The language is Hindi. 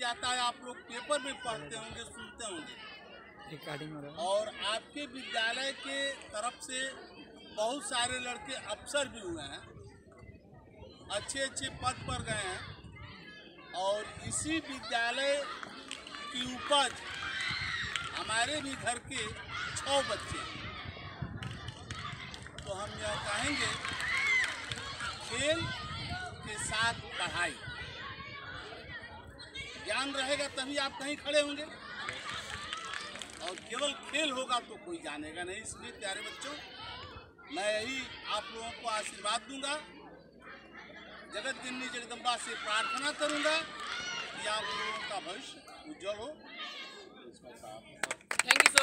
जाता है आप लोग पेपर में पढ़ते होंगे सुनते होंगे। रिकॉर्डिंग और आपके विद्यालय के तरफ़ से बहुत सारे लड़के अफसर भी हुए हैं। अच्छे अच्छे पद पर गए हैं। और इसी विद्यालय की उपज हमारे भी घर के छः बच्चे। तो हम यह कहेंगे खेल के साथ पढ़ाई। ज्ञान रहेगा, तभी आप कहीं खड़े होंगे। और केवल खेल होगा तो कोई जानेगा नहीं। इसलिए प्यारे बच्चों, मैं यही आप लोगों को आशीर्वाद दूँगा। जगत जननी जगदम्बा से प्रार्थना करूँगा कि आप लोगों का भविष्य उज्जवल हो।